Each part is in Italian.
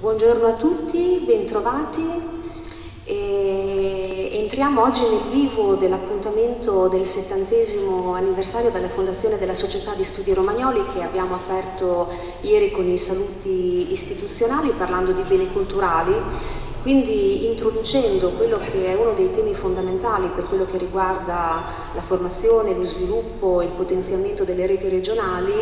Buongiorno a tutti, bentrovati. E entriamo oggi nel vivo dell'appuntamento del settantesimo anniversario della fondazione della Società di Studi Romagnoli che abbiamo aperto ieri con i saluti istituzionali parlando di beni culturali quindi introducendo quello che è uno dei temi fondamentali per quello che riguarda la formazione, lo sviluppo e il potenziamento delle reti regionali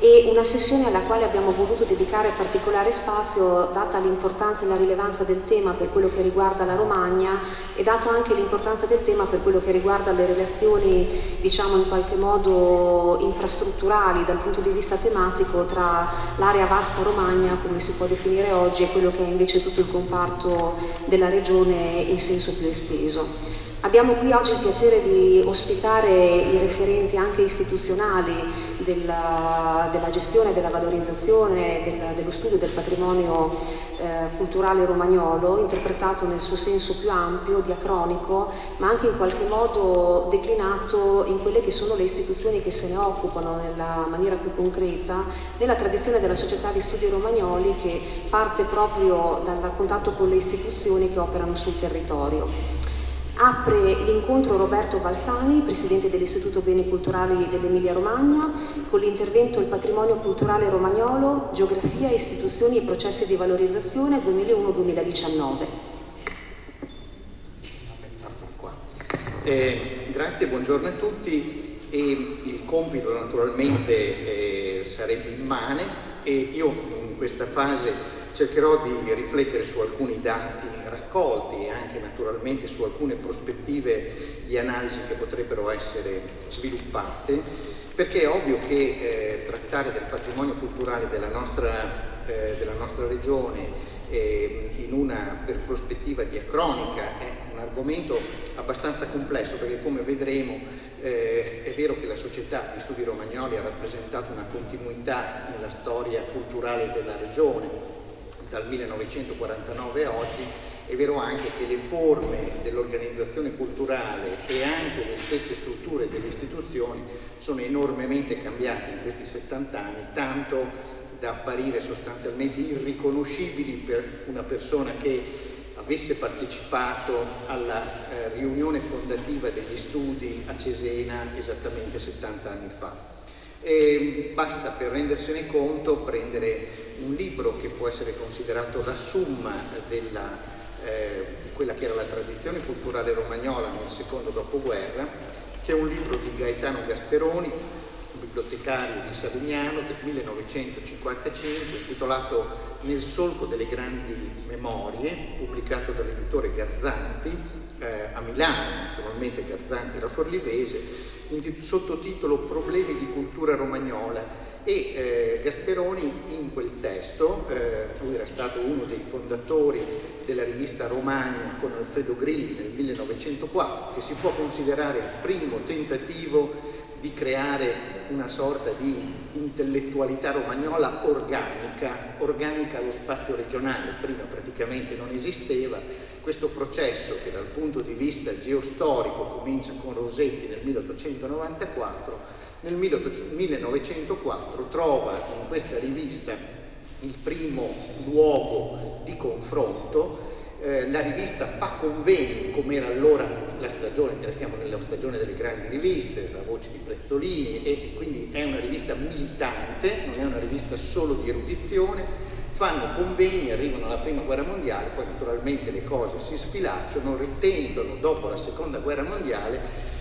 e una sessione alla quale abbiamo voluto dedicare particolare spazio data l'importanza e la rilevanza del tema per quello che riguarda la Romagna e data anche l'importanza del tema per quello che riguarda le relazioni diciamo in qualche modo infrastrutturali dal punto di vista tematico tra l'area vasta Romagna come si può definire oggi e quello che è invece tutto il comparto della regione in senso più esteso. Abbiamo qui oggi il piacere di ospitare i referenti anche istituzionali della, della gestione, della valorizzazione, del, dello studio del patrimonio eh, culturale romagnolo, interpretato nel suo senso più ampio, diacronico, ma anche in qualche modo declinato in quelle che sono le istituzioni che se ne occupano nella maniera più concreta, nella tradizione della società di studi romagnoli che parte proprio dal contatto con le istituzioni che operano sul territorio. Apre l'incontro Roberto Balzani, Presidente dell'Istituto Beni Culturali dell'Emilia Romagna, con l'intervento Il patrimonio culturale romagnolo, geografia, istituzioni e processi di valorizzazione 2001-2019. Eh, grazie, buongiorno a tutti. E il compito naturalmente eh, sarebbe immane e io in questa fase cercherò di riflettere su alcuni dati raccolti e anche naturalmente su alcune prospettive di analisi che potrebbero essere sviluppate, perché è ovvio che eh, trattare del patrimonio culturale della nostra, eh, della nostra regione eh, in una prospettiva diacronica è un argomento abbastanza complesso perché come vedremo eh, è vero che la società di studi romagnoli ha rappresentato una continuità nella storia culturale della regione. Dal 1949 a oggi, è vero anche che le forme dell'organizzazione culturale e anche le stesse strutture delle istituzioni sono enormemente cambiate in questi 70 anni, tanto da apparire sostanzialmente irriconoscibili per una persona che avesse partecipato alla eh, riunione fondativa degli studi a Cesena esattamente 70 anni fa. E basta per rendersene conto prendere un libro che può essere considerato la summa della, eh, di quella che era la tradizione culturale romagnola nel secondo dopoguerra, che è un libro di Gaetano Gasperoni, bibliotecario di Savignano del 1955, intitolato Nel solco delle grandi memorie, pubblicato dall'editore Garzanti eh, a Milano, naturalmente Garzanti era forlivese, sottotitolo Problemi di cultura romagnola e eh, Gasperoni in quel testo, eh, lui era stato uno dei fondatori della rivista Romagna con Alfredo Grilli nel 1904, che si può considerare il primo tentativo di creare una sorta di intellettualità romagnola organica, organica allo spazio regionale, prima praticamente non esisteva, questo processo che dal punto di vista geostorico comincia con Rosetti nel 1894, nel 1904 trova in questa rivista il primo luogo di confronto. Eh, la rivista fa convegni, come era allora la stagione, stiamo nella stagione delle grandi riviste, la voce di Prezzolini, e quindi è una rivista militante, non è una rivista solo di erudizione, fanno convegni, arrivano alla prima guerra mondiale, poi naturalmente le cose si sfilacciano, ritendono dopo la seconda guerra mondiale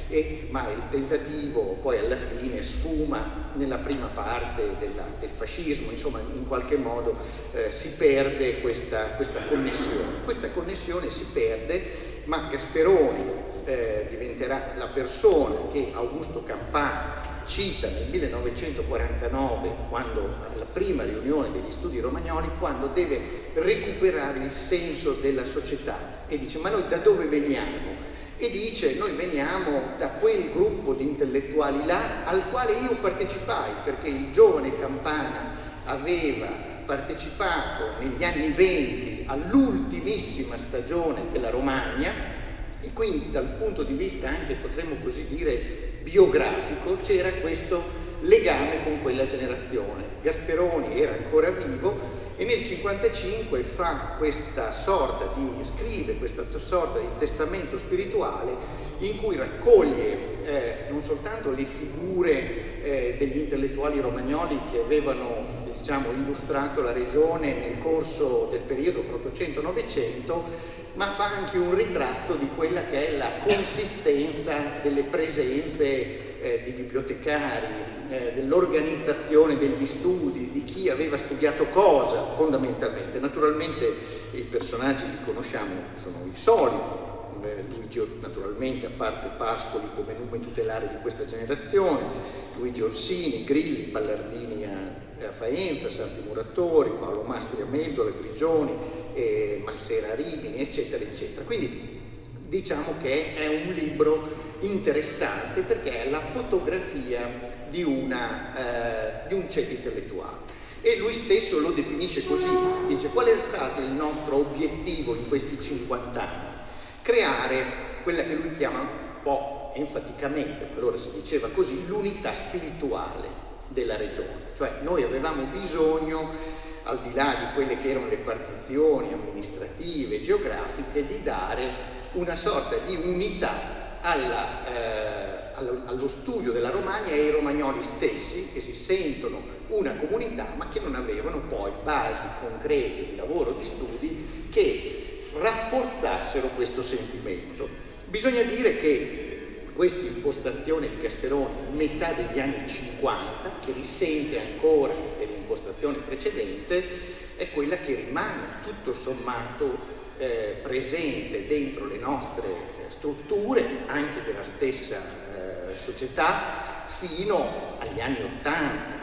e, ma il tentativo poi alla fine sfuma nella prima parte della, del fascismo, insomma in qualche modo eh, si perde questa, questa, connessione. Questa connessione si perde, ma Gasperoni eh, diventerà la persona che Augusto Campana cita nel 1949, quando, alla prima riunione degli studi romagnoli, quando deve recuperare il senso della società e dice ma noi da dove veniamo? E dice noi veniamo da quel gruppo di intellettuali là al quale io partecipai perché il giovane Campana aveva partecipato negli anni venti all'ultimissima stagione della Romagna e quindi dal punto di vista anche potremmo così dire biografico c'era questo legame con quella generazione. Gasperoni era ancora vivo e nel 1955 fa questa sorta di, scrive questa sorta di testamento spirituale in cui raccoglie eh, non soltanto le figure eh, degli intellettuali romagnoli che avevano diciamo, illustrato la regione nel corso del periodo fra 800 e 900, ma fa anche un ritratto di quella che è la consistenza delle presenze eh, di bibliotecari, eh, dell'organizzazione degli studi, di chi aveva studiato cosa fondamentalmente. Naturalmente i personaggi li conosciamo, sono i soliti, Luigi naturalmente a parte Pascoli come nome tutelare di questa generazione, Luigi Orsini, Grilli, Ballardini a, a Faenza, Santi Muratori, Paolo Mastri a Meldola, Grigioni, eh, Massera Rimini, eccetera, eccetera. Quindi diciamo che è un libro interessante perché è la fotografia di, una, eh, di un ceto intellettuale. E lui stesso lo definisce così, dice qual è stato il nostro obiettivo in questi 50 anni? Creare quella che lui chiama un po' enfaticamente, per ora si diceva così, l'unità spirituale della regione. Cioè noi avevamo bisogno, al di là di quelle che erano le partizioni amministrative, geografiche, di dare una sorta di unità alla, eh, allo studio della Romagna e ai romagnoli stessi che si sentono una comunità ma che non avevano poi basi concrete di lavoro, di studi che rafforzassero questo sentimento. Bisogna dire che questa impostazione di Casperoni, metà degli anni 50, che risente ancora dell'impostazione precedente, è quella che rimane tutto sommato eh, presente dentro le nostre strutture, anche della stessa società fino agli anni Ottanta.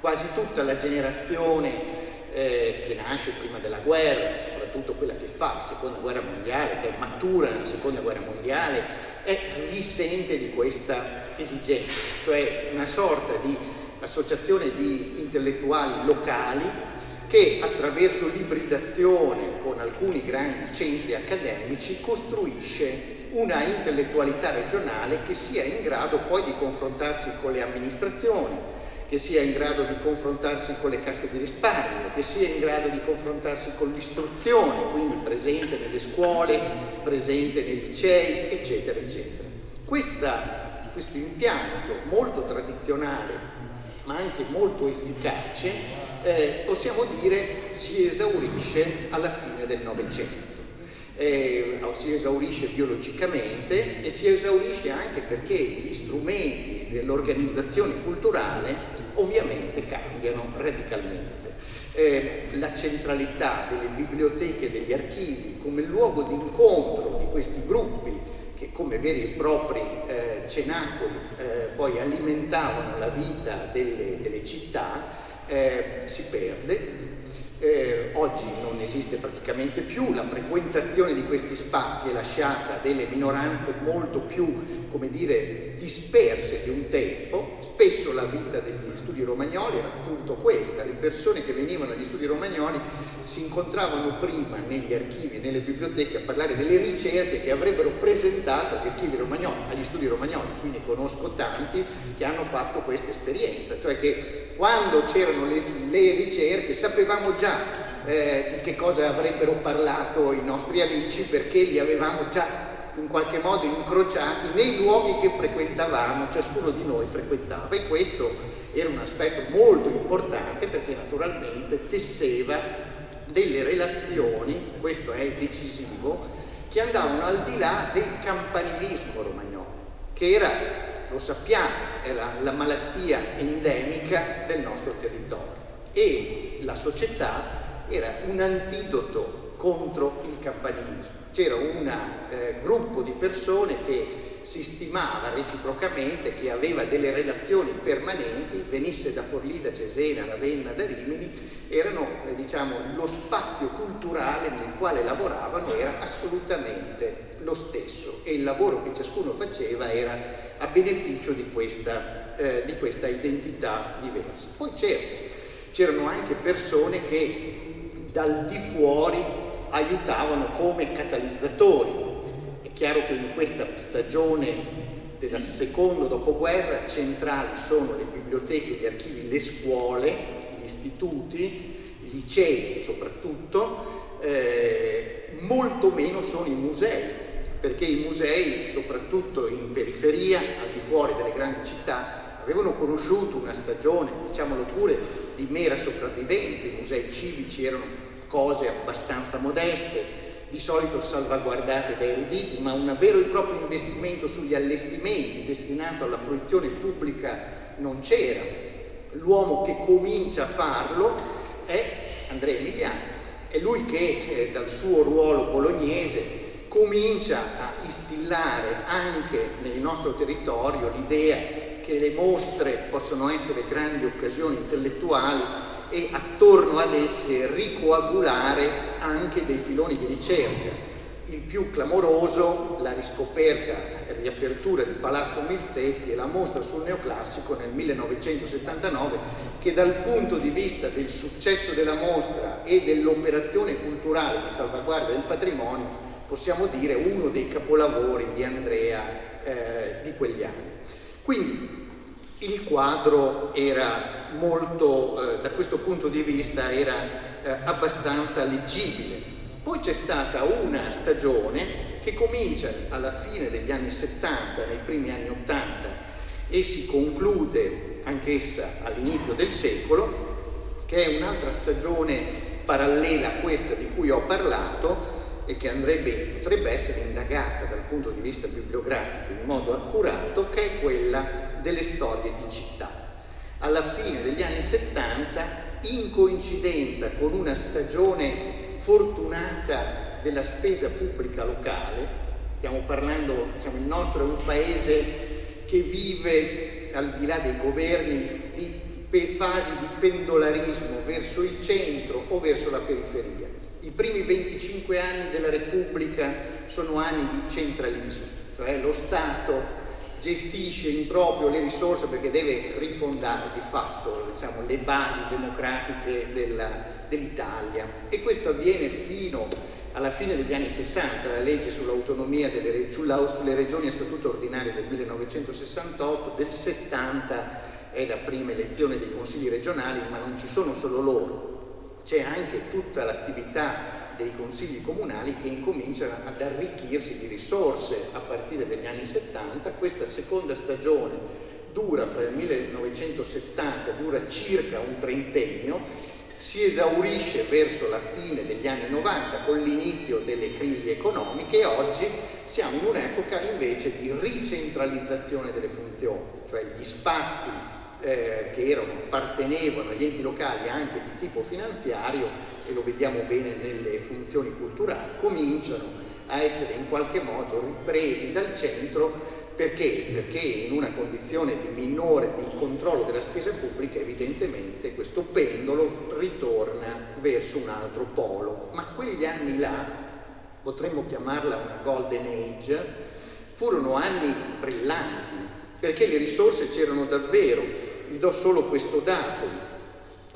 Quasi tutta la generazione eh, che nasce prima della guerra, soprattutto quella che fa la seconda guerra mondiale, che matura nella seconda guerra mondiale, è, risente di questa esigenza, cioè una sorta di associazione di intellettuali locali che attraverso l'ibridazione con alcuni grandi centri accademici costruisce una intellettualità regionale che sia in grado poi di confrontarsi con le amministrazioni, che sia in grado di confrontarsi con le casse di risparmio, che sia in grado di confrontarsi con l'istruzione, quindi presente nelle scuole, presente nei licei, eccetera, eccetera. Questa, questo impianto molto tradizionale, ma anche molto efficace, eh, possiamo dire si esaurisce alla fine del Novecento eh, si esaurisce biologicamente e si esaurisce anche perché gli strumenti dell'organizzazione culturale ovviamente cambiano radicalmente. Eh, la centralità delle biblioteche e degli archivi come luogo di incontro di questi gruppi che come veri e propri eh, cenacoli eh, poi alimentavano la vita delle, delle città eh, si perde oggi non esiste praticamente più, la frequentazione di questi spazi è lasciata a delle minoranze molto più, come dire, disperse di un tempo, spesso la vita degli studi romagnoli era appunto questa, le persone che venivano agli studi romagnoli si incontravano prima negli archivi nelle biblioteche a parlare delle ricerche che avrebbero presentato agli archivi romagnoli, agli studi romagnoli, quindi conosco tanti che hanno fatto questa esperienza, cioè che quando c'erano le, le, ricerche sapevamo già eh, di che cosa avrebbero parlato i nostri amici perché li avevamo già in qualche modo incrociati nei luoghi che frequentavamo, ciascuno di noi frequentava. E questo era un aspetto molto importante perché naturalmente tesseva delle relazioni, questo è decisivo, che andavano al di là del campanilismo romagnolo, che era lo sappiamo, la, la malattia endemica del nostro territorio. E la società era un antidoto contro il campanilismo. C'era un eh, gruppo di persone che si stimava reciprocamente che aveva delle relazioni permanenti, venisse da Forlì, da Cesena, Ravenna, da Rimini, erano eh, diciamo, lo spazio culturale nel quale lavoravano era assolutamente lo stesso e il lavoro che ciascuno faceva era a beneficio di questa, eh, di questa identità diversa. Poi c'erano anche persone che dal di fuori aiutavano come catalizzatori. È chiaro che in questa stagione del secondo dopoguerra centrali sono le biblioteche, gli archivi, le scuole, gli istituti, licei soprattutto, eh, molto meno sono i musei, perché i musei, soprattutto in periferia, al di fuori delle grandi città, avevano conosciuto una stagione, diciamolo pure, di mera sopravvivenza, i musei civici erano cose abbastanza modeste, di solito salvaguardate dai eruditi, ma un vero e proprio investimento sugli allestimenti destinato alla fruizione pubblica non c'era. L'uomo che comincia a farlo è Andrea Emiliano, è lui che eh, dal suo ruolo bolognese comincia a instillare anche nel nostro territorio l'idea che le mostre possono essere grandi occasioni intellettuali e attorno ad esse ricoagulare anche dei filoni di ricerca. Il più clamoroso, la riscoperta e riapertura di Palazzo Milzetti e la mostra sul neoclassico nel 1979 che dal punto di vista del successo della mostra e dell'operazione culturale di salvaguardia del patrimonio possiamo dire uno dei capolavori di Andrea eh, di quegli anni. Quindi il quadro era molto, eh, da questo punto di vista, era eh, abbastanza leggibile. Poi c'è stata una stagione che comincia alla fine degli anni 70, nei primi anni 80 e si conclude anch'essa all'inizio del secolo, che è un'altra stagione parallela a questa di cui ho parlato e che andrebbe, potrebbe essere indagata dal punto di vista bibliografico in modo accurato, che è quella delle storie di città. Alla fine degli anni 70, in coincidenza con una stagione fortunata della spesa pubblica locale, stiamo parlando, diciamo, il nostro è un paese che vive al di là dei governi di fasi di pendolarismo verso il centro o verso la periferia. I primi 25 anni della Repubblica sono anni di centralismo, cioè lo Stato gestisce in proprio le risorse perché deve rifondare di fatto diciamo, le basi democratiche dell'Italia. E questo avviene fino alla fine degli anni 60, la legge sull'autonomia delle, sulle regioni a statuto ordinario del 1968, del 70 è la prima elezione dei consigli regionali, ma non ci sono solo loro, c'è anche tutta l'attività dei consigli comunali che incominciano ad arricchirsi di risorse a partire dagli anni 70. Questa seconda stagione dura fra il 1970, dura circa un trentennio, si esaurisce verso la fine degli anni 90 con l'inizio delle crisi economiche e oggi siamo in un'epoca invece di ricentralizzazione delle funzioni, cioè gli spazi eh, che erano, appartenevano agli enti locali anche di tipo finanziario e lo vediamo bene nelle funzioni culturali, cominciano a essere in qualche modo ripresi dal centro perché? Perché in una condizione di minore di controllo della spesa pubblica evidentemente questo pendolo ritorna verso un altro polo. Ma quegli anni là, potremmo chiamarla una golden age, furono anni brillanti perché le risorse c'erano davvero. Vi do solo questo dato.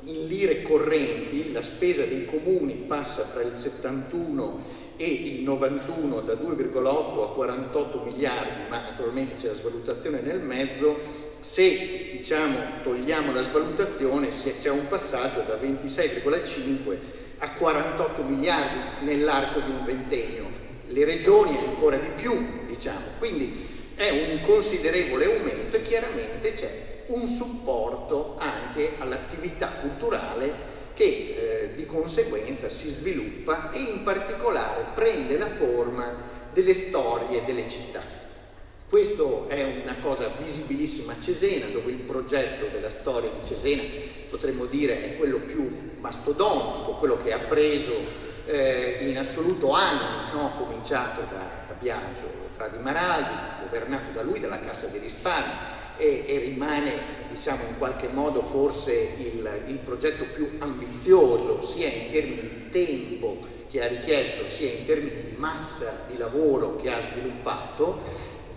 In lire correnti la spesa dei comuni passa fra il 71 e il 91 da 2,8 a 48 miliardi, ma naturalmente c'è la svalutazione nel mezzo, se diciamo, togliamo la svalutazione c'è un passaggio da 26,5 a 48 miliardi nell'arco di un ventennio, le regioni ancora di più, diciamo, quindi è un considerevole aumento e chiaramente c'è un supporto anche all'attività culturale che eh, di conseguenza si sviluppa e in particolare prende la forma delle storie delle città. Questo è una cosa visibilissima a Cesena, dove il progetto della storia di Cesena, potremmo dire, è quello più mastodontico, quello che ha preso eh, in assoluto anni, no? cominciato da, da Biagio Fra di Maraldi, governato da lui, dalla Cassa dei Risparmi, e, e rimane diciamo, in qualche modo forse il, il progetto più ambizioso sia in termini di tempo che ha richiesto sia in termini di massa di lavoro che ha sviluppato,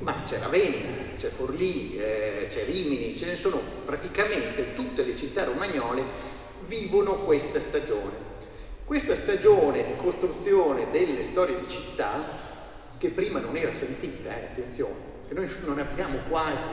ma c'è Ravenna, c'è Forlì, eh, c'è Rimini, ce ne sono praticamente tutte le città romagnole vivono questa stagione. Questa stagione di costruzione delle storie di città, che prima non era sentita, eh, attenzione, che noi non abbiamo quasi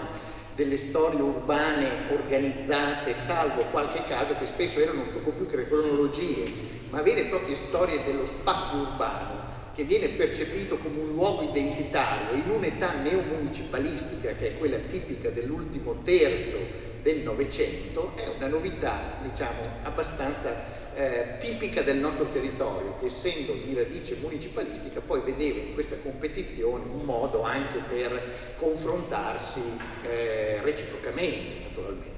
delle storie urbane organizzate, salvo qualche caso che spesso erano poco più che cronologie, ma vere e proprie storie dello spazio urbano che viene percepito come un luogo identitario in un'età neomunicipalistica che è quella tipica dell'ultimo terzo del Novecento, è una novità diciamo abbastanza eh, tipica del nostro territorio, che essendo di radice municipalistica poi vedeva in questa competizione un modo anche per confrontarsi eh, reciprocamente, naturalmente.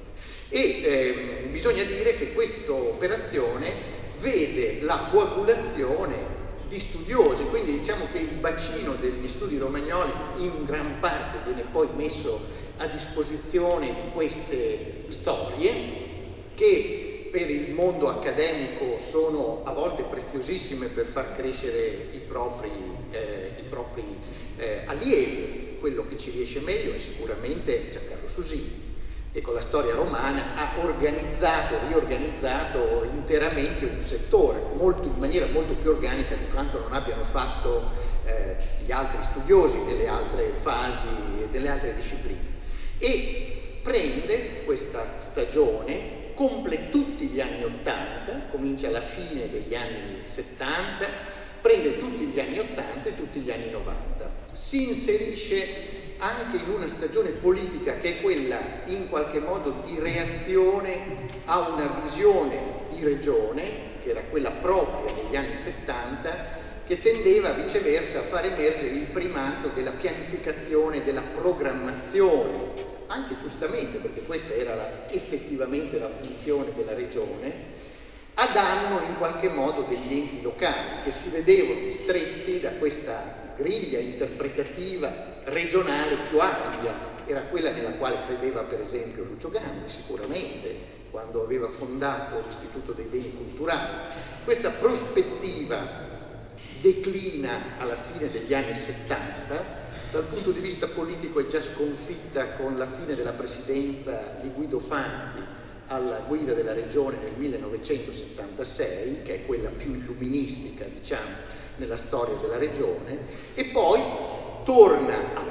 E eh, bisogna dire che questa operazione vede la coagulazione di studiosi, quindi diciamo che il bacino degli studi romagnoli in gran parte viene poi messo a disposizione di queste storie che per il mondo accademico sono a volte preziosissime per far crescere i propri, eh, i propri eh, allievi. Quello che ci riesce meglio è sicuramente Giancarlo Susini, che con la storia romana ha organizzato, riorganizzato interamente un settore molto, in maniera molto più organica di quanto non abbiano fatto eh, gli altri studiosi delle altre fasi e delle altre discipline. E prende questa stagione compie tutti gli anni 80, comincia alla fine degli anni 70, prende tutti gli anni 80 e tutti gli anni 90. Si inserisce anche in una stagione politica che è quella in qualche modo di reazione a una visione di regione, che era quella propria degli anni 70, che tendeva viceversa a far emergere il primato della pianificazione, della programmazione anche giustamente perché questa era la, effettivamente la funzione della regione, a danno in qualche modo degli enti locali che si vedevano stretti da questa griglia interpretativa regionale più ampia, era quella nella quale credeva per esempio Lucio Gambi sicuramente quando aveva fondato l'Istituto dei Beni Culturali. Questa prospettiva declina alla fine degli anni 70 dal punto di vista politico è già sconfitta con la fine della presidenza di Guido Fanti alla guida della regione nel 1976, che è quella più illuministica, diciamo, nella storia della regione, e poi torna a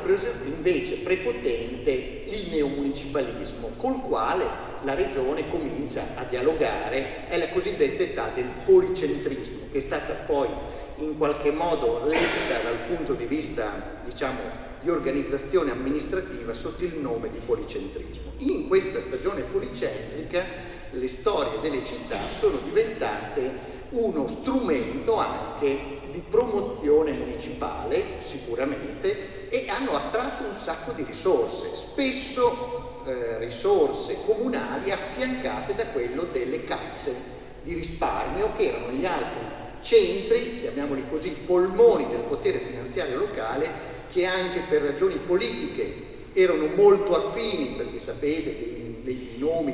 invece prepotente il neomunicipalismo, col quale la regione comincia a dialogare, è la cosiddetta età del policentrismo, che è stata poi in qualche modo letta dal punto di vista diciamo, di organizzazione amministrativa sotto il nome di policentrismo. In questa stagione policentrica le storie delle città sono diventate uno strumento anche di promozione municipale sicuramente e hanno attratto un sacco di risorse, spesso eh, risorse comunali affiancate da quello delle casse di risparmio che erano gli altri centri, chiamiamoli così, polmoni del potere finanziario locale che anche per ragioni politiche erano molto affini, perché sapete che i, nomi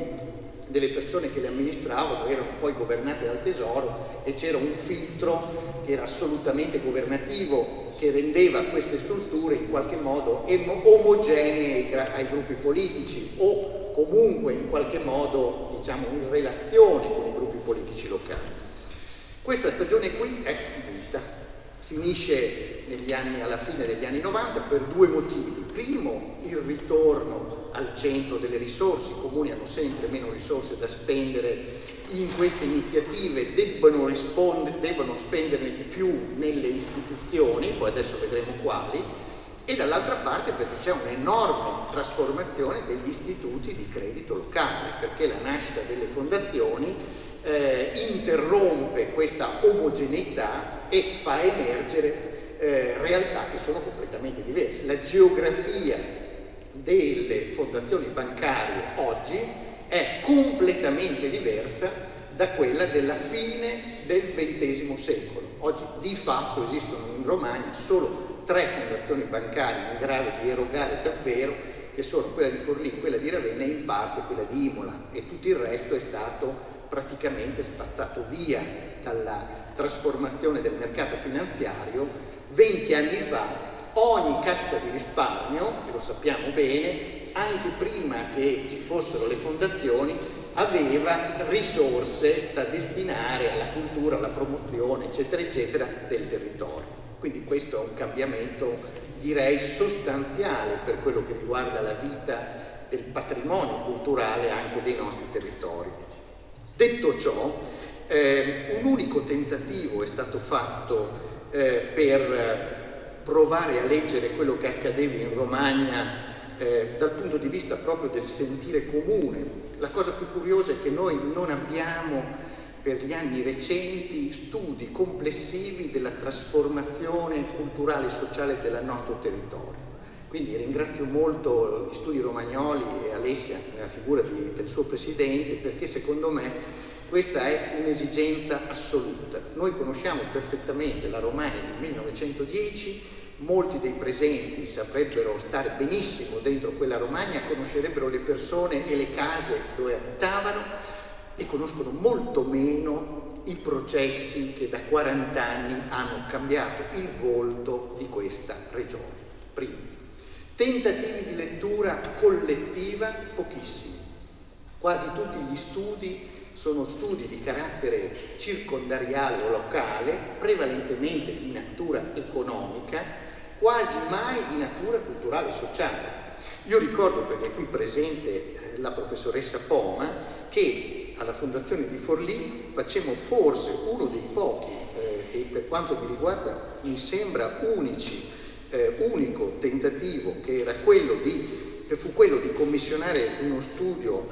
delle persone che le amministravano erano poi governate dal tesoro e c'era un filtro che era assolutamente governativo che rendeva queste strutture in qualche modo omogenee ai gruppi politici o comunque in qualche modo diciamo in relazione con i gruppi politici locali. Questa stagione qui è finita, finisce anni, alla fine degli anni 90 per due motivi. Primo, il ritorno al centro delle risorse, i comuni hanno sempre meno risorse da spendere in queste iniziative, debbono, debbono spenderle di più nelle istituzioni, poi adesso vedremo quali, e dall'altra parte perché c'è un'enorme trasformazione degli istituti di credito locale, perché la nascita delle fondazioni eh, interrompe questa omogeneità e fa emergere eh, realtà che sono completamente diverse. La geografia delle fondazioni bancarie oggi è completamente diversa da quella della fine del XX secolo. Oggi di fatto esistono in Romagna solo tre fondazioni bancarie in grado di erogare davvero, che sono quella di Forlì, quella di Ravenna e in parte quella di Imola e tutto il resto è stato praticamente spazzato via dalla trasformazione del mercato finanziario, 20 anni fa ogni cassa di risparmio, e lo sappiamo bene, anche prima che ci fossero le fondazioni, aveva risorse da destinare alla cultura, alla promozione, eccetera, eccetera, del territorio. Quindi questo è un cambiamento, direi, sostanziale per quello che riguarda la vita del patrimonio culturale anche dei nostri territori. Detto ciò, eh, un unico tentativo è stato fatto eh, per provare a leggere quello che accadeva in Romagna eh, dal punto di vista proprio del sentire comune. La cosa più curiosa è che noi non abbiamo per gli anni recenti studi complessivi della trasformazione culturale e sociale del nostro territorio. Quindi ringrazio molto gli studi romagnoli e Alessia nella figura di, del suo presidente perché secondo me questa è un'esigenza assoluta. Noi conosciamo perfettamente la Romagna del 1910, molti dei presenti saprebbero stare benissimo dentro quella Romagna, conoscerebbero le persone e le case dove abitavano e conoscono molto meno i processi che da 40 anni hanno cambiato il volto di questa regione. Primo. Tentativi di lettura collettiva pochissimi. Quasi tutti gli studi sono studi di carattere circondariale o locale, prevalentemente di natura economica, quasi mai di natura culturale e sociale. Io ricordo, perché è qui presente eh, la professoressa Poma, che alla Fondazione di Forlì facemmo forse uno dei pochi, eh, e per quanto mi riguarda mi sembra unici, eh, unico tentativo che era quello di, fu quello di commissionare uno studio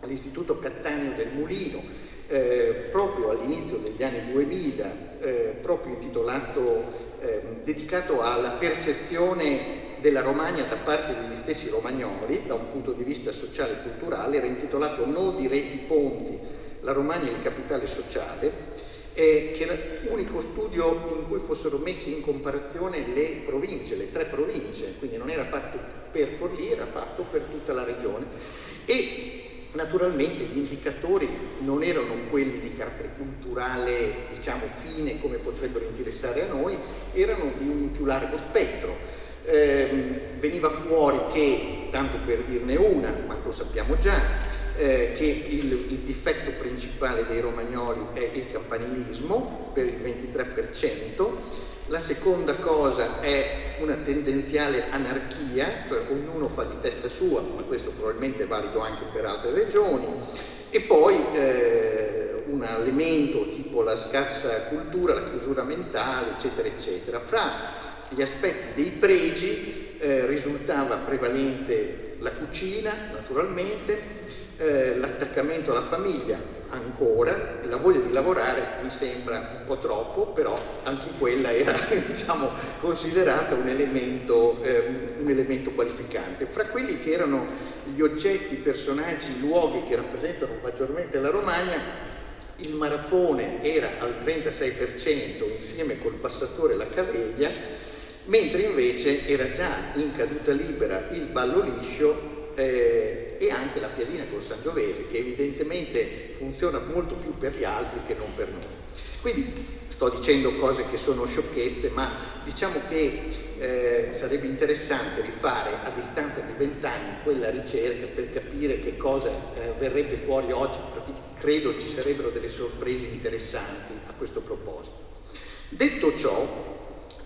all'Istituto Cattaneo del Mulino, eh, proprio all'inizio degli anni 2000, eh, proprio intitolato, eh, dedicato alla percezione della Romagna da parte degli stessi romagnoli, da un punto di vista sociale e culturale, era intitolato Nodi, reti, ponti, la Romagna e il capitale sociale, eh, che era l'unico studio in cui fossero messi in comparazione le province, le tre province, quindi non era fatto per Forlì, era fatto per tutta la regione. E Naturalmente gli indicatori non erano quelli di carattere culturale, diciamo, fine come potrebbero interessare a noi, erano di un più largo spettro. Eh, veniva fuori che, tanto per dirne una, ma lo sappiamo già, eh, che il, il, difetto principale dei romagnoli è il campanilismo per il 23%, la seconda cosa è una tendenziale anarchia, cioè ognuno fa di testa sua, ma questo probabilmente è valido anche per altre regioni, e poi eh, un elemento tipo la scarsa cultura, la chiusura mentale, eccetera, eccetera. Fra gli aspetti dei pregi eh, risultava prevalente la cucina, naturalmente, eh, l'attaccamento alla famiglia ancora, la voglia di lavorare mi sembra un po' troppo, però anche quella era diciamo, considerata un elemento, eh, un elemento qualificante. Fra quelli che erano gli oggetti, i personaggi, i luoghi che rappresentano maggiormente la Romagna, il marafone era al 36% insieme col passatore e la caveglia, mentre invece era già in caduta libera il ballo liscio eh, e anche la piadina col Sangiovese che evidentemente funziona molto più per gli altri che non per noi. Quindi sto dicendo cose che sono sciocchezze, ma diciamo che eh, sarebbe interessante rifare a distanza di vent'anni quella ricerca per capire che cosa eh, verrebbe fuori oggi, credo ci sarebbero delle sorprese interessanti a questo proposito. Detto ciò,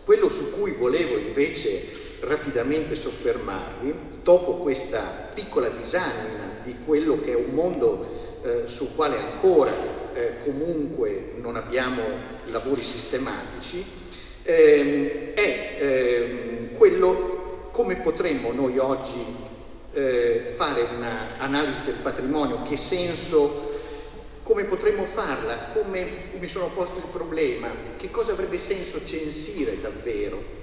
quello su cui volevo invece rapidamente soffermarvi, dopo questa piccola disamina di quello che è un mondo eh, sul quale ancora eh, comunque non abbiamo lavori sistematici, ehm, è ehm, quello come potremmo noi oggi eh, fare un'analisi del patrimonio, che senso come potremmo farla, come mi sono posto il problema, che cosa avrebbe senso censire davvero,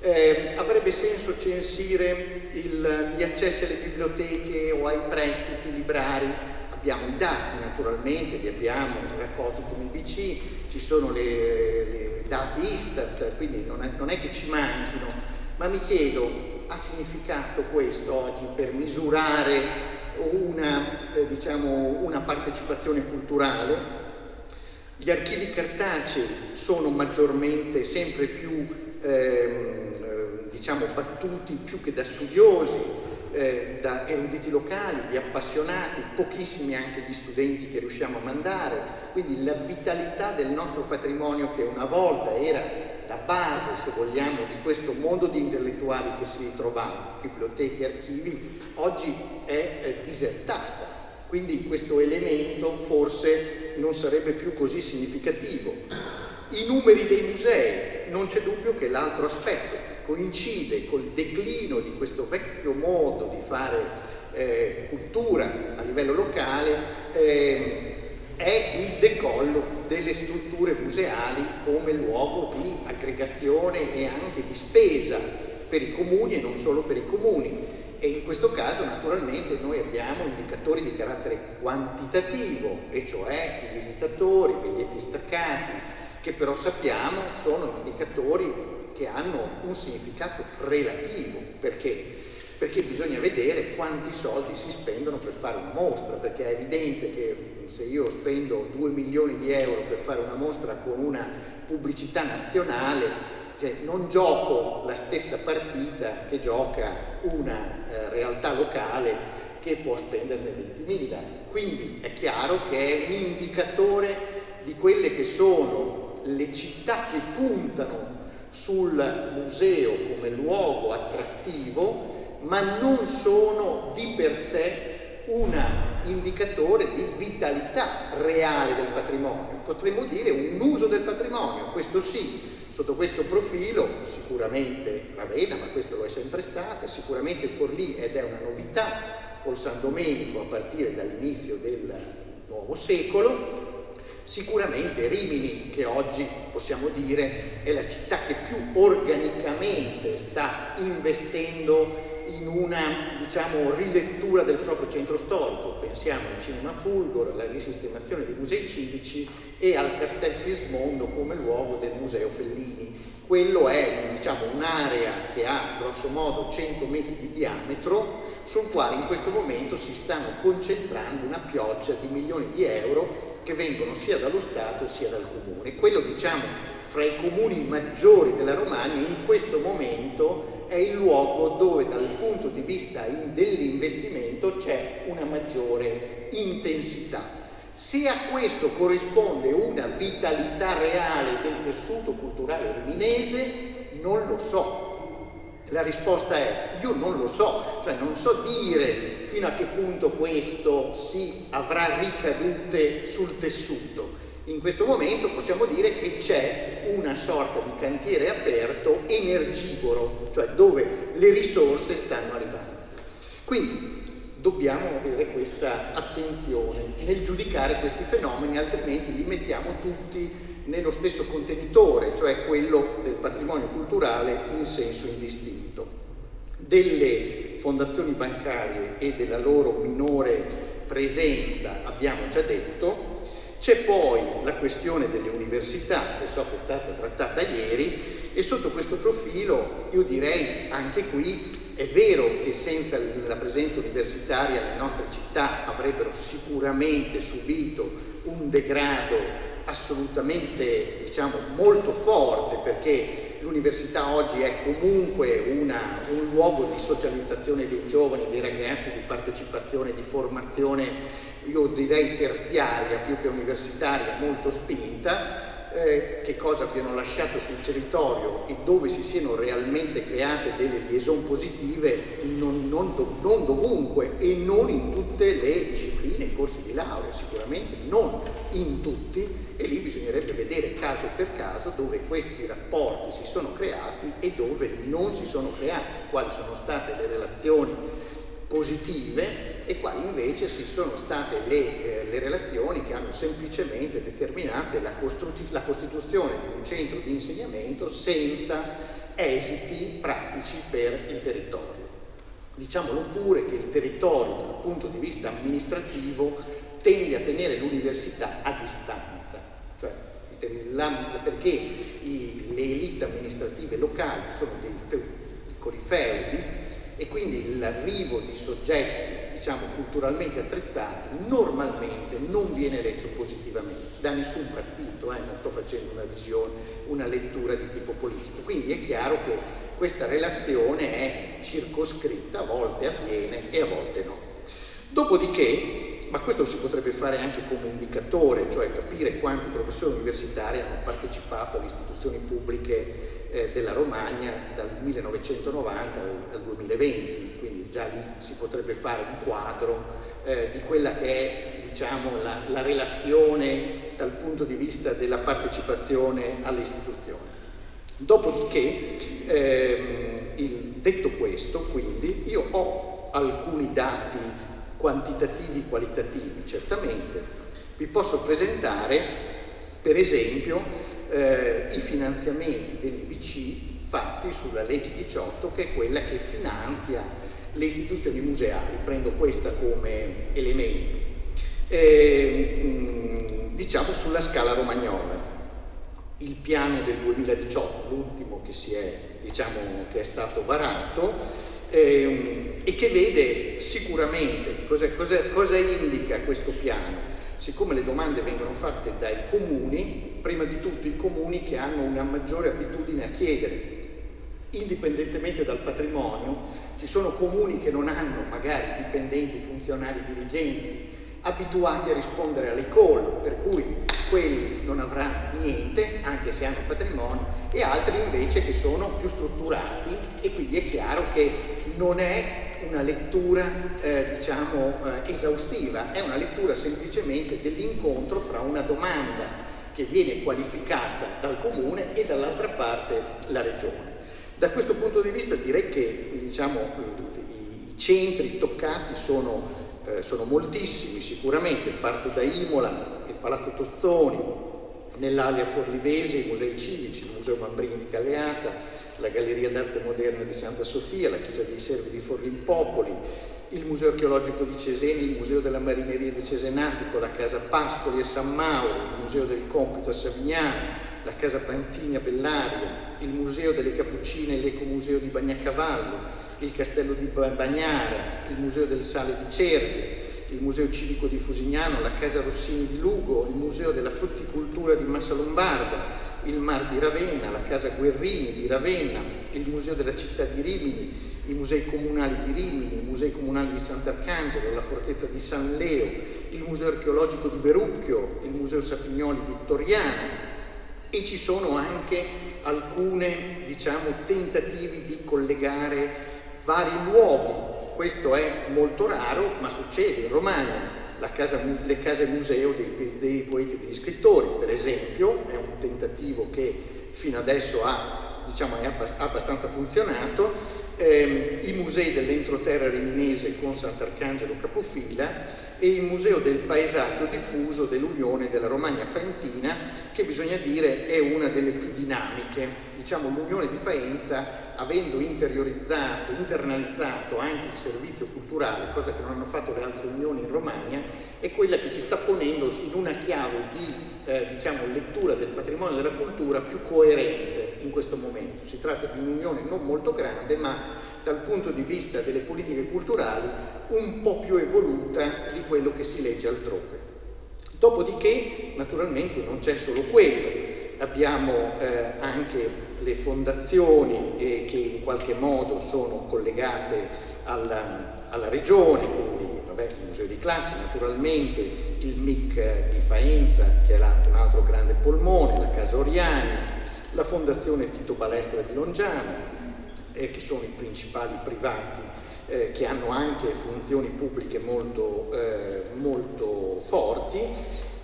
eh, avrebbe senso censire il, gli accessi alle biblioteche o ai prestiti librari? Abbiamo i dati naturalmente, li abbiamo raccolti come IBC, ci sono le, le dati Istat, quindi non è, non è che ci manchino, ma mi chiedo, ha significato questo oggi per misurare una, eh, diciamo, una partecipazione culturale? Gli archivi cartacei sono maggiormente sempre più ehm, eh, diciamo, battuti più che da studiosi, eh, da eruditi locali, di appassionati, pochissimi anche gli studenti che riusciamo a mandare, quindi la vitalità del nostro patrimonio che una volta era la base, se vogliamo, di questo mondo di intellettuali che si ritrovava, biblioteche, archivi, oggi è, è disertata. Quindi questo elemento forse non sarebbe più così significativo. I numeri dei musei, non c'è dubbio che l'altro aspetto coincide col declino di questo vecchio modo di fare eh, cultura a livello locale, eh, è il decollo delle strutture museali come luogo di aggregazione e anche di spesa per i comuni e non solo per i comuni. E in questo caso naturalmente noi abbiamo indicatori di carattere quantitativo, e cioè i visitatori, i biglietti staccati, che però sappiamo sono indicatori che hanno un significato relativo, perché perché bisogna vedere quanti soldi si spendono per fare una mostra, perché è evidente che se io spendo 2 milioni di euro per fare una mostra con una pubblicità nazionale, cioè non gioco la stessa partita che gioca una eh, realtà locale che può spenderne 20.000. Quindi è chiaro che è un indicatore di quelle che sono le città che puntano sul museo come luogo attrattivo ma non sono di per sé un indicatore di vitalità reale del patrimonio, potremmo dire un uso del patrimonio, questo sì, sotto questo profilo sicuramente Ravenna, ma questo lo è sempre stato, sicuramente Forlì ed è una novità col San Domenico a partire dall'inizio del nuovo secolo, Sicuramente Rimini, che oggi possiamo dire è la città che più organicamente sta investendo in una diciamo, rilettura del proprio centro storico. Pensiamo al Cinema Fulgor, alla risistemazione dei musei civici e al Castel Sismondo come luogo del Museo Fellini. Quello è diciamo, un'area che ha grosso modo 100 metri di diametro sul quale in questo momento si stanno concentrando una pioggia di milioni di euro che vengono sia dallo Stato sia dal Comune. Quello diciamo fra i comuni maggiori della Romagna in questo momento è il luogo dove dal punto di vista dell'investimento c'è una maggiore intensità. Se a questo corrisponde una vitalità reale del tessuto culturale riminese, non lo so. La risposta è io non lo so, cioè non so dire fino a che punto questo si avrà ricadute sul tessuto in questo momento possiamo dire che c'è una sorta di cantiere aperto energivoro, cioè dove le risorse stanno arrivando. Quindi dobbiamo avere questa attenzione nel giudicare questi fenomeni, altrimenti li mettiamo tutti nello stesso contenitore, cioè quello del patrimonio culturale in senso indistinto. Delle fondazioni bancarie e della loro minore presenza abbiamo già detto, c'è poi la questione delle università, che so che è stata trattata ieri, e sotto questo profilo io direi anche qui è vero che senza la presenza universitaria le nostre città avrebbero sicuramente subito un degrado assolutamente diciamo, molto forte perché l'università oggi è comunque una, un luogo di socializzazione dei giovani, dei ragazzi, di partecipazione, di formazione io direi terziaria più che universitaria, molto spinta, eh, che cosa abbiano lasciato sul territorio e dove si siano realmente create delle liaison positive non, non, non dovunque e non in tutte le discipline e corsi di laurea, sicuramente non in tutti e lì bisognerebbe vedere caso per caso dove questi rapporti si sono creati e dove non si sono creati, quali sono state le relazioni positive e quali invece ci sono state le, eh, le, relazioni che hanno semplicemente determinato la, la costituzione di un centro di insegnamento senza esiti pratici per il territorio. Diciamolo pure che il territorio dal punto di vista amministrativo tende a tenere l'università a distanza, cioè perché i, le elite amministrative locali sono dei piccoli feudi e quindi l'arrivo di soggetti diciamo, culturalmente attrezzati normalmente non viene letto positivamente da nessun partito, eh, non sto facendo una visione, una lettura di tipo politico. Quindi è chiaro che questa relazione è circoscritta, a volte avviene e a volte no. Dopodiché ma questo si potrebbe fare anche come indicatore, cioè capire quanti professori universitari hanno partecipato alle istituzioni pubbliche eh, della Romagna dal 1990 al 2020, quindi già lì si potrebbe fare un quadro eh, di quella che è diciamo, la, la relazione dal punto di vista della partecipazione alle istituzioni. Dopodiché, ehm, il, detto questo, quindi, io ho alcuni dati quantitativi e qualitativi, certamente. Vi posso presentare, per esempio, eh, i finanziamenti dell'IBC fatti sulla legge 18, che è quella che finanzia le istituzioni museali. Prendo questa come elemento. Eh, mh, diciamo sulla scala romagnola il piano del 2018, l'ultimo che, diciamo, che, è stato varato, ehm, e che vede sicuramente cosa, cosa, cosa indica questo piano. Siccome le domande vengono fatte dai comuni, prima di tutto i comuni che hanno una maggiore abitudine a chiedere, indipendentemente dal patrimonio, ci sono comuni che non hanno magari dipendenti, funzionari, dirigenti, abituati a rispondere alle call, per cui quelli non avranno niente, anche se hanno patrimonio, e altri invece che sono più strutturati e quindi è chiaro che non è una lettura eh, diciamo eh, esaustiva, è una lettura semplicemente dell'incontro fra una domanda che viene qualificata dal comune e dall'altra parte la regione. Da questo punto di vista direi che diciamo, i, i centri toccati sono eh, sono moltissimi sicuramente, parto da Imola, il Palazzo Tozzoni, nell'Alia Forlivese i musei civici, il Museo Mambrini di Galeata, la Galleria d'Arte Moderna di Santa Sofia, la Chiesa dei Servi di Forlimpopoli, il Museo Archeologico di Cesena, il Museo della Marineria di Cesenatico, la Casa Pascoli a San Mauro, il Museo del Compito a Savignano, la Casa Panzini a Bellaria, il Museo delle Cappuccine e l'Ecomuseo di Bagnacavallo, il Castello di Bagnara, il Museo del Sale di Cervi, il Museo Civico di Fusignano, la Casa Rossini di Lugo, il Museo della Frutticoltura di Massa Lombarda, il Mar di Ravenna, la Casa Guerrini di Ravenna, il Museo della Città di Rimini, i musei comunali di Rimini, i musei comunali di Sant'Arcangelo, la fortezza di San Leo, il Museo archeologico di Verucchio, il Museo Sapignoli di Toriano e ci sono anche alcuni diciamo, tentativi di collegare vari luoghi. Questo è molto raro, ma succede in Romagna. Casa, le case museo dei, dei poeti e degli scrittori, per esempio, è un tentativo che fino adesso ha, diciamo, ha abbastanza funzionato. Eh, I musei dell'entroterra riminese con Sant'Arcangelo Capofila e il Museo del Paesaggio Diffuso dell'Unione della Romagna Faentina, che bisogna dire è una delle più dinamiche. Diciamo l'Unione di Faenza avendo interiorizzato, internalizzato anche il servizio culturale, cosa che non hanno fatto le altre unioni in Romagna, è quella che si sta ponendo in una chiave di eh, diciamo, lettura del patrimonio della cultura più coerente in questo momento. Si tratta di un'unione non molto grande, ma dal punto di vista delle politiche culturali un po' più evoluta di quello che si legge altrove. Dopodiché, naturalmente, non c'è solo quello, abbiamo eh, anche le fondazioni eh, che in qualche modo sono collegate alla, alla regione, quindi vabbè, il Museo di Classe naturalmente, il MIC di Faenza che è un altro grande polmone, la Casa Oriani, la Fondazione Tito Balestra di Longiano, eh, che sono i principali privati eh, che hanno anche funzioni pubbliche molto, eh, molto forti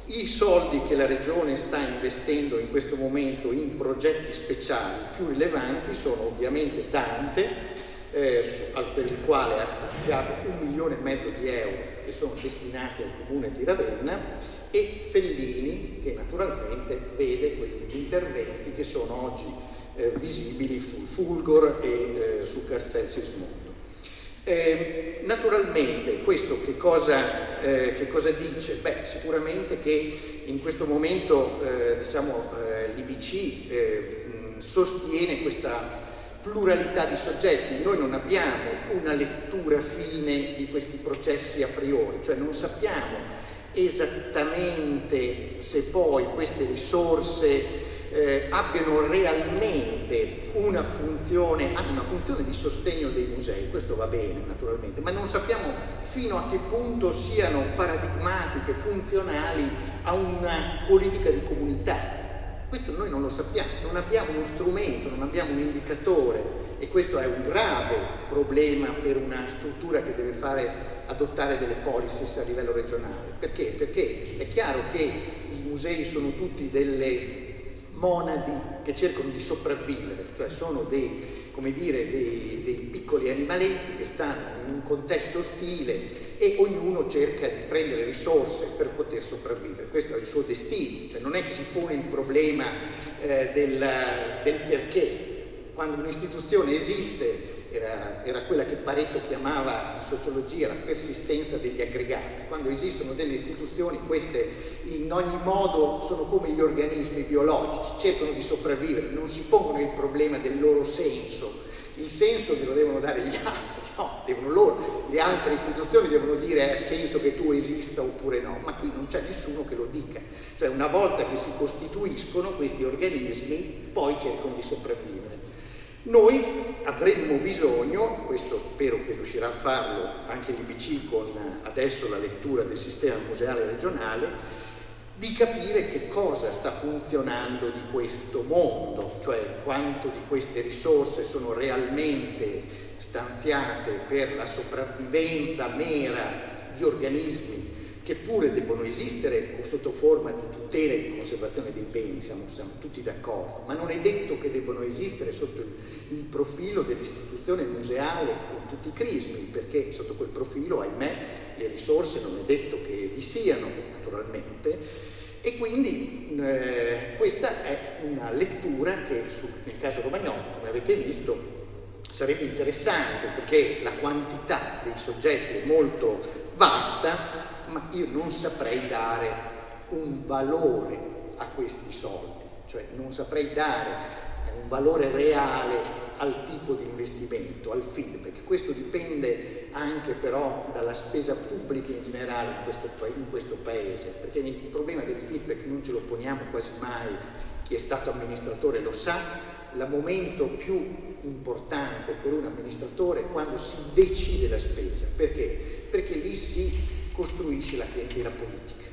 i soldi che la Regione sta investendo in questo momento in progetti speciali più rilevanti sono ovviamente Dante, eh, per il quale ha stanziato un milione e mezzo di euro che sono destinati al comune di Ravenna e Fellini che naturalmente vede quegli interventi che sono oggi eh, visibili sul Fulgor e eh, su Castel Sismondo. Eh, naturalmente questo che cosa, eh, che cosa, dice? Beh, sicuramente che in questo momento eh, diciamo, eh, l'IBC eh, sostiene questa pluralità di soggetti, noi non abbiamo una lettura fine di questi processi a priori, cioè non sappiamo esattamente se poi queste risorse eh, abbiano realmente una funzione, hanno una funzione di sostegno dei musei, questo va bene naturalmente, ma non sappiamo fino a che punto siano paradigmatiche, funzionali a una politica di comunità. Questo noi non lo sappiamo, non abbiamo uno strumento, non abbiamo un indicatore e questo è un grave problema per una struttura che deve fare adottare delle policies a livello regionale. Perché? Perché è chiaro che i musei sono tutti delle monadi che cercano di sopravvivere, cioè sono dei, dire, dei, dei piccoli animaletti che stanno in un contesto ostile e ognuno cerca di prendere risorse per poter sopravvivere. Questo è il suo destino, cioè non è che si pone il problema eh, del, del perché. Quando un'istituzione esiste era, era, quella che Pareto chiamava in sociologia la persistenza degli aggregati. Quando esistono delle istituzioni, queste in ogni modo sono come gli organismi biologici, cercano di sopravvivere, non si pongono il problema del loro senso. Il senso glielo devono dare gli altri, no, devono loro, le altre istituzioni devono dire ha senso che tu esista oppure no, ma qui non c'è nessuno che lo dica. Cioè una volta che si costituiscono questi organismi, poi cercano di sopravvivere. Noi avremmo bisogno, questo spero che riuscirà a farlo anche l'IBC con adesso la lettura del sistema museale regionale, di capire che cosa sta funzionando di questo mondo, cioè quanto di queste risorse sono realmente stanziate per la sopravvivenza mera di organismi che pure debbono esistere sotto forma di tutela e di conservazione dei beni, siamo, siamo tutti d'accordo, ma non è detto che debbano esistere sotto il, il profilo dell'istituzione museale con tutti i crismi, perché sotto quel profilo, ahimè, le risorse non è detto che vi siano, naturalmente, e quindi eh, questa è una lettura che su, nel caso romagnolo, come avete visto, sarebbe interessante perché la quantità dei soggetti è molto vasta ma io non saprei dare un valore a questi soldi, cioè non saprei dare un valore reale al tipo di investimento, al feedback. Questo dipende anche però dalla spesa pubblica in generale in questo, in questo paese, perché il problema del feedback non ce lo poniamo quasi mai, chi è stato amministratore lo sa, il momento più importante per un amministratore è quando si decide la spesa, perché? Perché lì si costruisce la clientela politica.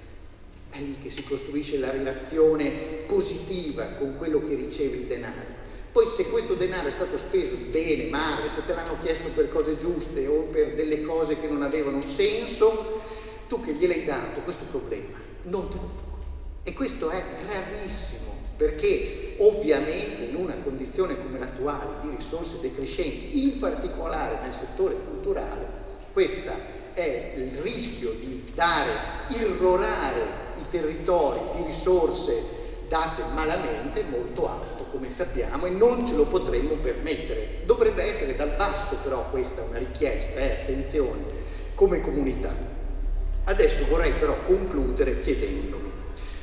È lì che si costruisce la relazione positiva con quello che riceve il denaro. Poi se questo denaro è stato speso bene, male, se te l'hanno chiesto per cose giuste o per delle cose che non avevano senso, tu che gliel'hai dato questo problema, non te lo poni. E questo è gravissimo, perché ovviamente in una condizione come l'attuale di risorse decrescenti, in particolare nel settore culturale, questa è il rischio di dare, irrorare i territori di risorse date malamente molto alto, come sappiamo, e non ce lo potremmo permettere. Dovrebbe essere dal basso però questa una richiesta, eh, attenzione, come comunità. Adesso vorrei però concludere chiedendomi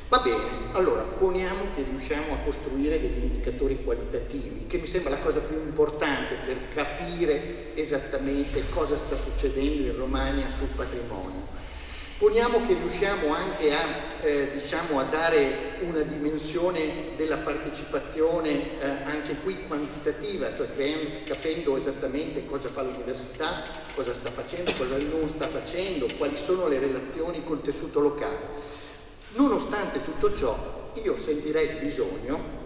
Va bene, allora poniamo che riusciamo a costruire degli indicatori qualitativi, che mi sembra la cosa più importante per capire esattamente cosa sta succedendo in Romagna sul patrimonio. Poniamo che riusciamo anche a, eh, diciamo, a dare una dimensione della partecipazione eh, anche qui quantitativa, cioè capendo esattamente cosa fa l'università, cosa sta facendo, cosa non sta facendo, quali sono le relazioni col tessuto locale. Nonostante tutto ciò, io sentirei il bisogno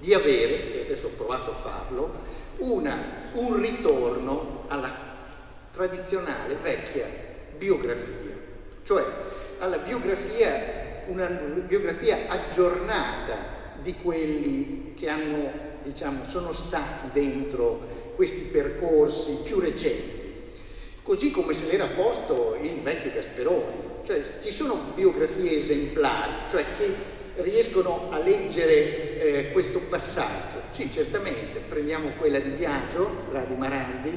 di avere, e adesso ho provato a farlo, una, un ritorno alla tradizionale vecchia biografia, cioè alla biografia, una biografia aggiornata di quelli che hanno, diciamo, sono stati dentro questi percorsi più recenti, così come se l'era posto il vecchio Gasperoni, cioè ci sono biografie esemplari, cioè che riescono a leggere eh, questo passaggio. Sì, certamente, prendiamo quella di Biagio, Radi Marandi,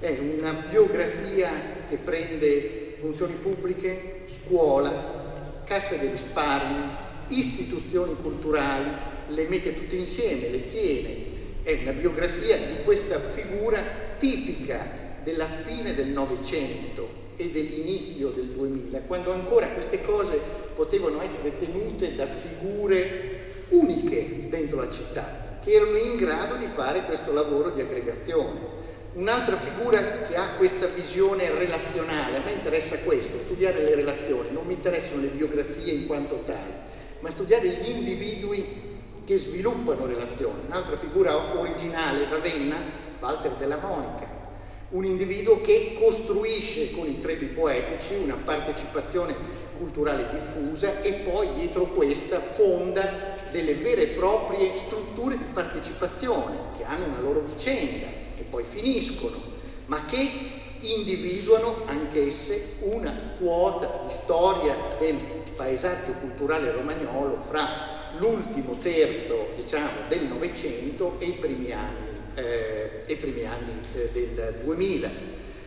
è una biografia che prende funzioni pubbliche, scuola, cassa dei risparmi, istituzioni culturali, le mette tutte insieme, le tiene. È una biografia di questa figura tipica della fine del Novecento, e dell'inizio del 2000, quando ancora queste cose potevano essere tenute da figure uniche dentro la città, che erano in grado di fare questo lavoro di aggregazione. Un'altra figura che ha questa visione relazionale, a me interessa questo, studiare le relazioni, non mi interessano le biografie in quanto tali, ma studiare gli individui che sviluppano relazioni. Un'altra figura originale, Ravenna, Walter della Monica, un individuo che costruisce con i trebi poetici una partecipazione culturale diffusa e poi dietro questa fonda delle vere e proprie strutture di partecipazione che hanno una loro vicenda, che poi finiscono, ma che individuano anch'esse una quota di storia del paesaggio culturale romagnolo fra l'ultimo terzo diciamo, del Novecento e i primi anni eh, e primi anni eh, del 2000.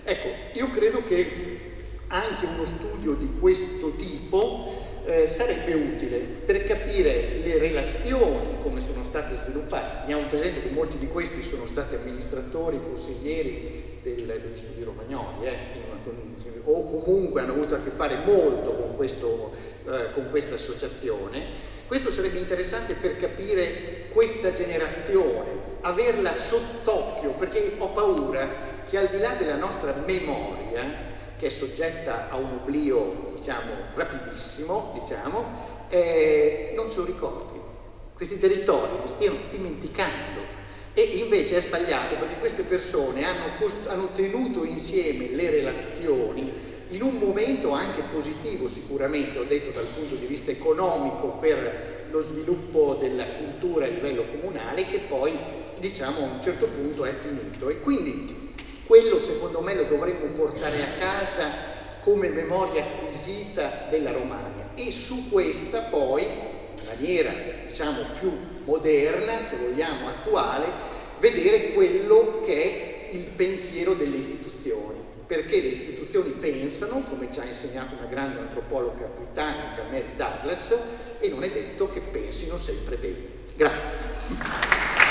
Ecco, io credo che anche uno studio di questo tipo eh, sarebbe utile per capire le relazioni, come sono state sviluppate. Abbiamo presente che molti di questi sono stati amministratori, consiglieri del, degli studi romagnoli, eh, o comunque hanno avuto a che fare molto con, questo, eh, con questa associazione. Questo sarebbe interessante per capire questa generazione, averla sott'occhio, perché ho paura che al di là della nostra memoria, che è soggetta a un oblio, diciamo, rapidissimo, diciamo, eh, non se lo ricordi. Questi territori li stiano dimenticando. E invece è sbagliato perché queste persone hanno, hanno tenuto insieme le relazioni in un momento anche positivo sicuramente, ho detto dal punto di vista economico per lo sviluppo della cultura a livello comunale che poi diciamo a un certo punto è finito e quindi quello secondo me lo dovremmo portare a casa come memoria acquisita della Romagna e su questa poi in maniera diciamo più moderna se vogliamo attuale vedere quello che è il pensiero delle istituzioni perché le istituzioni pensano, come ci ha insegnato una grande antropologa britannica, Mary Douglas, e non è detto che pensino sempre bene. Grazie.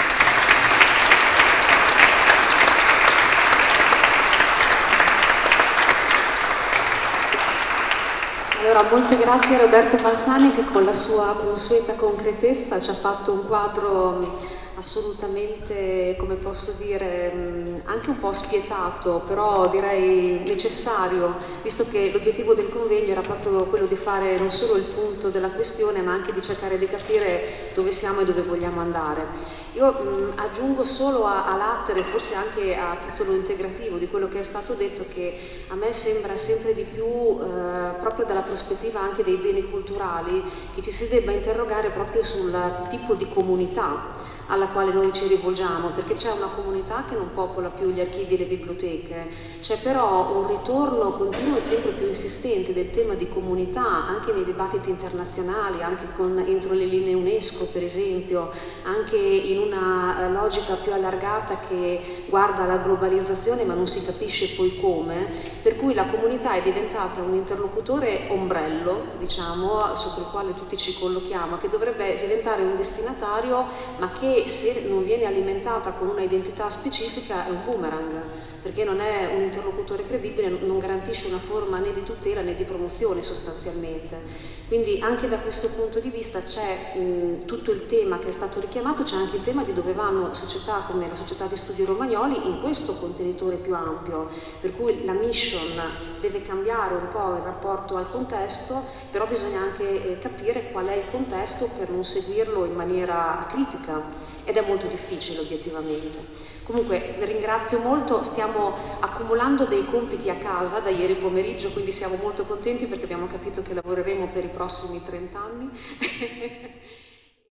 Allora, molte grazie a Roberto Balzani che con la sua consueta concretezza ci ha fatto un quadro assolutamente, come posso dire, anche un po' spietato, però direi necessario, visto che l'obiettivo del convegno era proprio quello di fare non solo il punto della questione, ma anche di cercare di capire dove siamo e dove vogliamo andare. Io mh, aggiungo solo a, a latere, forse anche a titolo integrativo di quello che è stato detto, che a me sembra sempre di più, eh, proprio dalla prospettiva anche dei beni culturali, che ci si debba interrogare proprio sul tipo di comunità alla quale noi ci rivolgiamo, perché c'è una comunità che non popola più gli archivi e le biblioteche, c'è però un ritorno continuo e sempre più insistente del tema di comunità anche nei dibattiti internazionali, anche con, entro le linee UNESCO per esempio, anche in una eh, logica più allargata che guarda la globalizzazione ma non si capisce poi come, per cui la comunità è diventata un interlocutore ombrello, diciamo, sopra il quale tutti ci collochiamo, che dovrebbe diventare un destinatario ma che se non viene alimentata con una identità specifica è un boomerang, perché non è un interlocutore credibile, non garantisce una forma né di tutela né di promozione sostanzialmente. Quindi anche da questo punto di vista c'è tutto il tema che è stato richiamato, c'è anche il tema di dove vanno società come la società di studi romagnoli in questo contenitore più ampio, per cui la mission deve cambiare un po' il rapporto al contesto, però bisogna anche eh, capire qual è il contesto per non seguirlo in maniera critica ed è molto difficile obiettivamente. Comunque ringrazio molto, stiamo accumulando dei compiti a casa da ieri pomeriggio, quindi siamo molto contenti perché abbiamo capito che lavoreremo per i prossimi 30 anni.